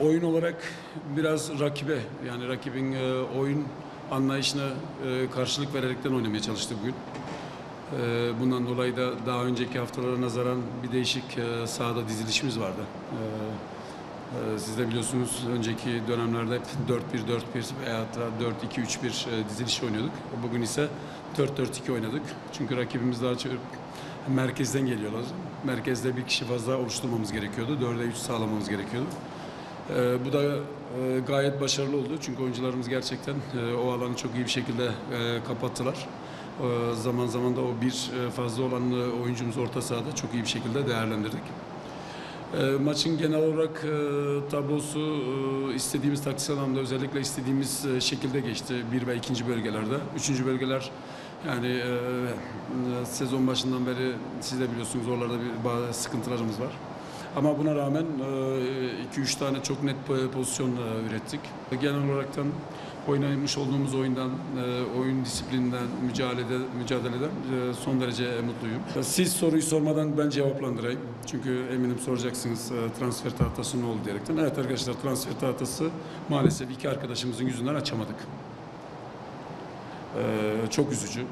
oyun olarak biraz rakibe yani rakibin e, oyun anlayışına e, karşılık vererekten oynamaya çalıştık bugün. E, bundan dolayı da daha önceki haftalara nazaran bir değişik e, sahada dizilişimiz vardı. E, e, siz de biliyorsunuz önceki dönemlerde hep 4-1-4-1 veya da 4-2-3-1 e, diziliş oynuyorduk. Bugün ise 4-4-2 oynadık. Çünkü rakibimiz daha çok merkezden geliyorlar. Merkezde bir kişi fazla oluşturmamız gerekiyordu. 4'e 3 sağlamamız gerekiyordu. Ee, bu da e, gayet başarılı oldu. Çünkü oyuncularımız gerçekten e, o alanı çok iyi bir şekilde e, kapattılar. E, zaman zaman da o bir e, fazla olan e, oyuncumuz orta sahada çok iyi bir şekilde değerlendirdik. E, maçın genel olarak e, tablosu e, istediğimiz taktiksel anlamda özellikle istediğimiz e, şekilde geçti. Bir ve ikinci bölgelerde. Üçüncü bölgeler yani e, e, sezon başından beri siz de biliyorsunuz oralarda bir bazı sıkıntılarımız var. Ama buna rağmen 2-3 tane çok net po- pozisyon e, ürettik. Genel olaraktan oynamış olduğumuz oyundan, e, oyun disiplininden, mücadelede, mücadeleden e, son derece mutluyum. Siz soruyu sormadan ben cevaplandırayım. Çünkü eminim soracaksınız e, transfer tahtası ne oldu diyerekten. Evet arkadaşlar transfer tahtası maalesef iki arkadaşımızın yüzünden açamadık. E, Çok üzücü. E,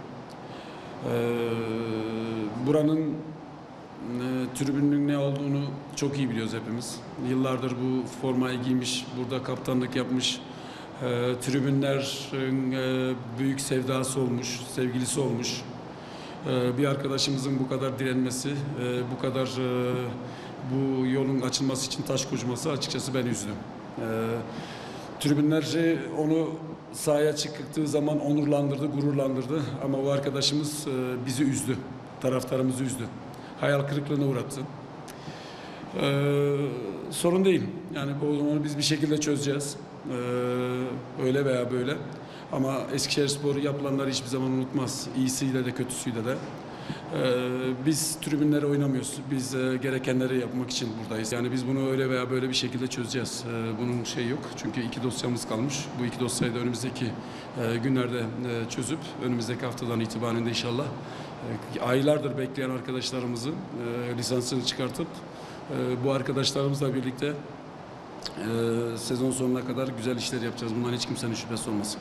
Buranın e, tribünün ne olduğunu çok iyi biliyoruz hepimiz. Yıllardır bu formayı giymiş, burada kaptanlık yapmış, e, tribünlerin e, büyük sevdası olmuş, sevgilisi olmuş. E, bir arkadaşımızın bu kadar direnmesi, bu kadar bu yolun açılması için taş koşması açıkçası beni üzdü. E, tribünlerce onu sahaya çıktığı zaman onurlandırdı, gururlandırdı ama o arkadaşımız bizi üzdü, taraftarımızı üzdü hayal kırıklığına uğrattı. Ee, sorun değil. Yani bu onu biz bir şekilde çözeceğiz. Ee, öyle veya böyle. Ama Eskişehir Spor yapılanları hiçbir zaman unutmaz. İyisiyle de kötüsüyle de. Ee, biz tribünlere oynamıyoruz. Biz e, gerekenleri yapmak için buradayız. Yani biz bunu öyle veya böyle bir şekilde çözeceğiz. Ee, bunun şeyi yok. Çünkü iki dosyamız kalmış. Bu iki dosyayı da önümüzdeki e, günlerde e, çözüp önümüzdeki haftadan itibaren de inşallah aylardır bekleyen arkadaşlarımızın e, lisansını çıkartıp bu arkadaşlarımızla birlikte sezon sonuna kadar güzel işler yapacağız. Bundan hiç kimsenin şüphesi olmasın.